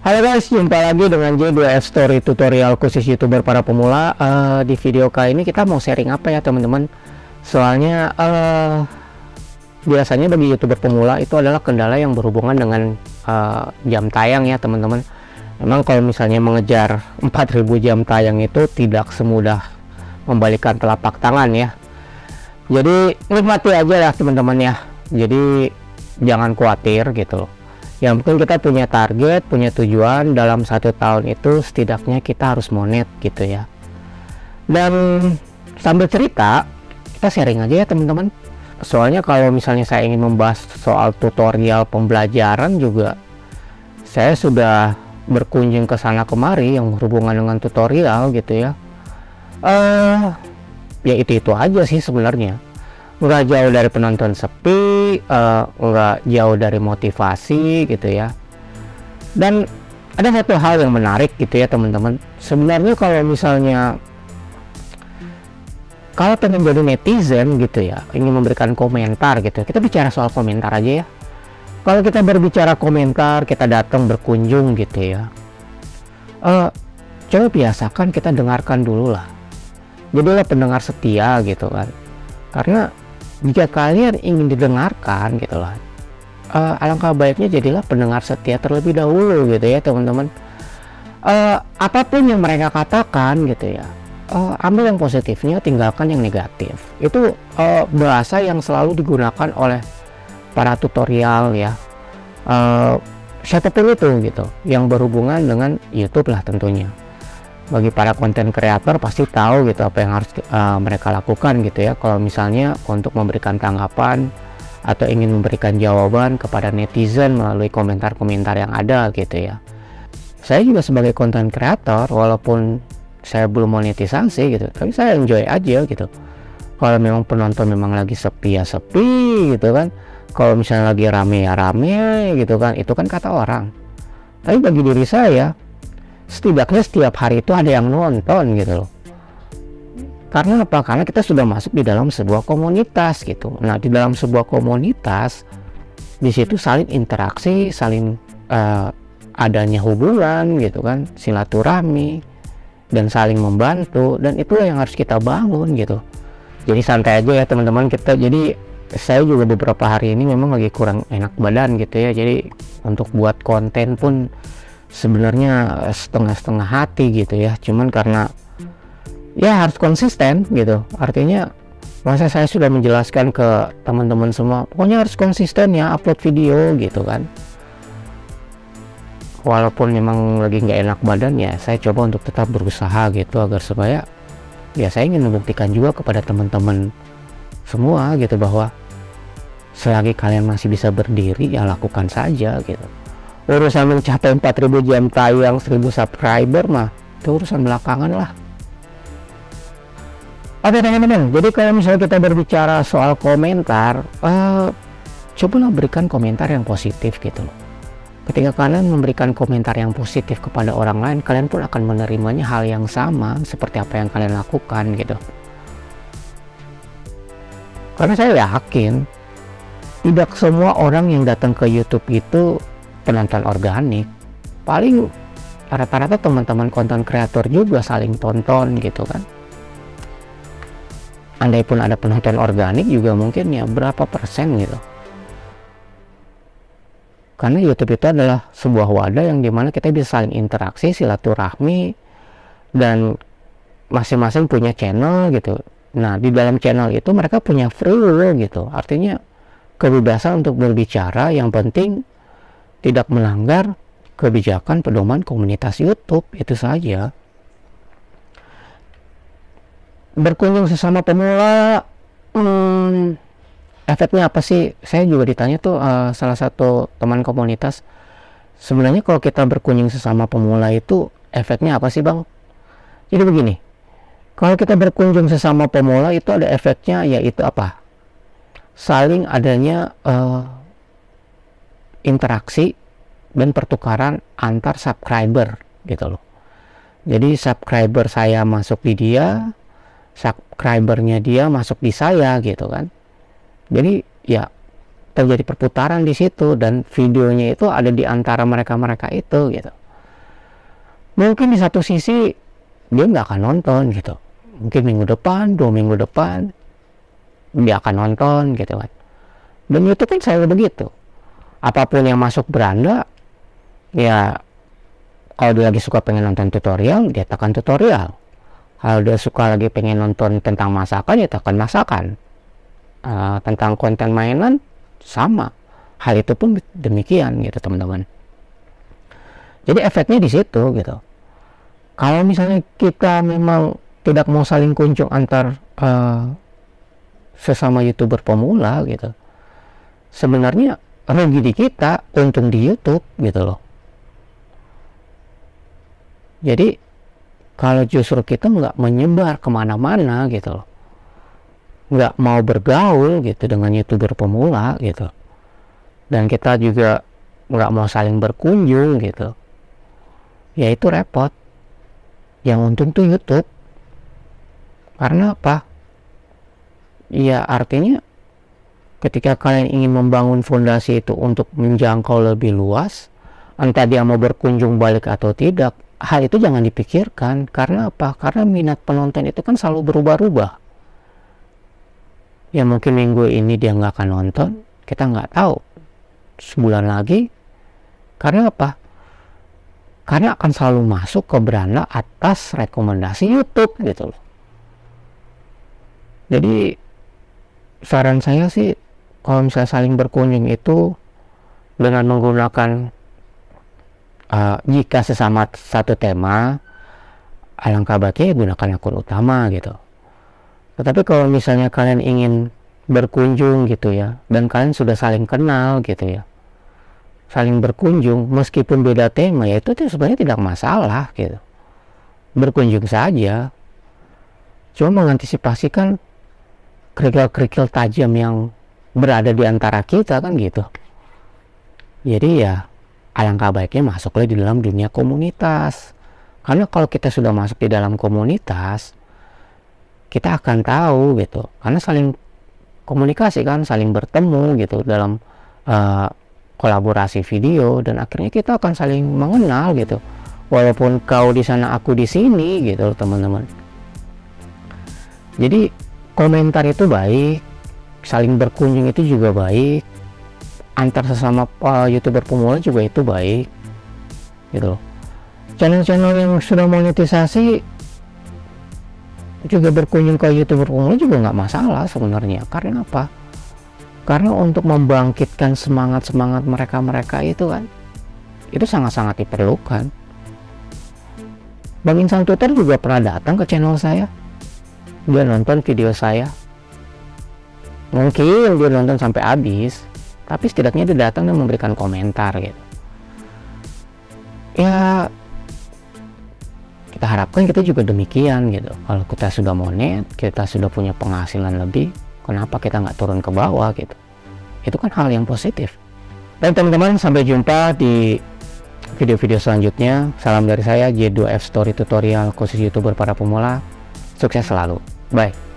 Halo guys, jumpa lagi dengan J2F Story tutorial khusus youtuber para pemula. Uh, Di video kali ini kita mau sharing apa ya teman-teman? Soalnya uh, biasanya bagi youtuber pemula itu adalah kendala yang berhubungan dengan uh, jam tayang ya teman-teman. Memang kalau misalnya mengejar 4000 jam tayang itu tidak semudah membalikan telapak tangan ya. Jadi nikmati aja ya teman-teman ya. Jadi jangan khawatir gitu. loh yang penting kita punya target punya tujuan dalam satu tahun itu setidaknya kita harus monet gitu ya. Dan sambil cerita kita sharing aja ya teman-teman. Soalnya kalau misalnya saya ingin membahas soal tutorial pembelajaran juga saya sudah berkunjung ke sana kemari yang berhubungan dengan tutorial gitu ya. Uh, ya itu itu aja sih sebenarnya nggak jauh dari penonton sepi uh, jauh dari motivasi gitu ya. Dan ada satu hal yang menarik gitu ya teman-teman. Sebenarnya kalau misalnya kalau pengen jadi netizen gitu ya ingin memberikan komentar gitu kita bicara soal komentar aja ya. Kalau kita berbicara komentar kita datang berkunjung gitu ya uh, coba biasakan kita dengarkan dulu lah. Jadilah pendengar setia gitu kan. Karena jika kalian ingin didengarkan gitu lah uh, alangkah baiknya jadilah pendengar setia terlebih dahulu gitu ya teman-teman. Uh, apa pun yang mereka katakan gitu ya uh, ambil yang positifnya tinggalkan yang negatif. Itu uh, bahasa yang selalu digunakan oleh para tutorial ya. Uh, itu gitu yang berhubungan dengan YouTube lah tentunya bagi para konten kreator pasti tahu gitu apa yang harus uh, mereka lakukan gitu ya. Kalau misalnya untuk memberikan tanggapan atau ingin memberikan jawaban kepada netizen melalui komentar-komentar yang ada gitu ya. Saya juga sebagai konten kreator walaupun saya belum monetisasi gitu tapi saya enjoy aja gitu. Kalau memang penonton memang lagi sepi ya sepi gitu kan. Kalau misalnya lagi rame ya rame gitu kan. Itu kan kata orang. Tapi bagi diri saya setidaknya setiap hari itu ada yang nonton gitu loh karena apa? Karena kita sudah masuk di dalam sebuah komunitas gitu. Nah, di dalam sebuah komunitas di situ saling interaksi, saling uh, adanya hubungan gitu kan, silaturahmi dan saling membantu dan itulah yang harus kita bangun gitu. Jadi santai aja ya teman-teman kita. Jadi saya juga beberapa hari ini memang lagi kurang enak badan gitu ya. Jadi untuk buat konten pun sebenarnya setengah-setengah hati gitu ya. Cuman karena ya harus konsisten gitu. Artinya masa saya sudah menjelaskan ke teman-teman semua pokoknya harus konsisten ya upload video gitu kan. Walaupun memang lagi nggak enak badan ya saya coba untuk tetap berusaha gitu agar supaya ya saya ingin membuktikan juga kepada teman-teman semua gitu bahwa selagi kalian masih bisa berdiri ya lakukan saja gitu urusan mencapai 4000 jam tayang 1000 subscriber mah itu urusan belakangan lah. Oke teman-teman jadi kalau misalnya kita berbicara soal komentar uh, cobalah berikan komentar yang positif gitu loh. Ketika kalian memberikan komentar yang positif kepada orang lain kalian pun akan menerimanya hal yang sama seperti apa yang kalian lakukan gitu. Karena saya yakin tidak semua orang yang datang ke YouTube itu penonton organik paling rata-rata teman-teman konten kreator juga saling tonton gitu kan. Andai pun ada penonton organik juga mungkin ya berapa persen gitu. Karena YouTube itu adalah sebuah wadah yang di mana kita bisa saling interaksi silaturahmi dan masing-masing punya channel gitu. Nah di dalam channel itu mereka punya free gitu. Artinya kebebasan untuk berbicara yang penting tidak melanggar kebijakan pedoman komunitas YouTube itu saja. Berkunjung sesama pemula hmm, efeknya apa sih? Saya juga ditanya tuh uh, salah satu teman komunitas sebenarnya kalau kita berkunjung sesama pemula itu efeknya apa sih bang? Jadi begini kalau kita berkunjung sesama pemula itu ada efeknya yaitu apa? Saling adanya uh, interaksi dan pertukaran antar subscriber gitu loh. Jadi subscriber saya masuk di dia, subscribernya dia masuk di saya gitu kan. Jadi ya terjadi perputaran di situ dan videonya itu ada di antara mereka-mereka itu gitu mungkin di satu sisi dia nggak akan nonton gitu mungkin minggu depan dua minggu depan dia akan nonton gitu kan dan YouTube kan saya begitu apa pun yang masuk beranda ya kalau dia lagi suka pengen nonton tutorial dia tekan tutorial. Kalau dia suka lagi pengen nonton tentang masakan ya tekan masakan. Uh, tentang konten mainan sama. Hal itu pun demikian gitu teman-teman. Jadi efeknya di situ gitu. Kalau misalnya kita memang tidak mau saling kunjung antar uh, sesama youtuber pemula gitu. Sebenarnya rugi di kita? Untung di YouTube gitu loh. Jadi kalau justru kita nggak menyebar ke mana-mana gitu loh. Nggak mau bergaul gitu dengan youtuber pemula gitu. Dan kita juga nggak mau saling berkunjung gitu. Ya itu repot. Yang untung tuh YouTube. Karena apa? Ya artinya ketika kalian ingin membangun fondasi itu untuk menjangkau lebih luas entah dia mau berkunjung balik atau tidak hal itu jangan dipikirkan. Karena apa? Karena minat penonton itu kan selalu berubah-ubah. Ya mungkin minggu ini dia nggak akan nonton kita nggak tahu. Sebulan lagi karena apa? Karena akan selalu masuk ke beranda atas rekomendasi YouTube gitu loh. Jadi saran saya sih kalau misalnya saling berkunjung itu dengan menggunakan uh, jika sesama satu tema alangkah baiknya gunakan akun utama gitu tetapi kalau misalnya kalian ingin berkunjung gitu ya, dan kalian sudah saling kenal gitu ya, saling berkunjung meskipun beda tema ya itu sebenarnya tidak masalah gitu. Berkunjung saja. Cuma mengantisipasikan kerikil-kerikil tajam yang berada di antara kita kan gitu. Jadi ya alangkah baiknya masuklah di dalam dunia komunitas. Karena kalau kita sudah masuk di dalam komunitas, kita akan tahu gitu karena saling komunikasi kan saling bertemu gitu dalam uh, kolaborasi video dan akhirnya kita akan saling mengenal gitu walaupun kau di sana aku di sini gitu teman-teman jadi komentar itu baik saling berkunjung itu juga baik. Antar sesama uh, youtuber pemula juga itu baik. Gitu channel-channel yang sudah monetisasi juga berkunjung ke youtuber pemula juga nggak masalah sebenarnya. Karena apa? Karena untuk membangkitkan semangat semangat mereka mereka itu kan itu sangat-sangat diperlukan. Bang Insan Twitter juga pernah datang ke channel saya. Dia nonton video saya mungkin dia nonton sampai habis tapi setidaknya dia datang dan memberikan komentar gitu. Ya kita harapkan kita juga demikian gitu. Kalau kita sudah monet kita sudah punya penghasilan lebih kenapa kita nggak turun ke bawah gitu? Itu kan hal yang positif. Dan teman-teman sampai jumpa di video-video selanjutnya. Salam dari saya J2F Story Tutorial khusus youtuber para pemula. Sukses selalu. Bye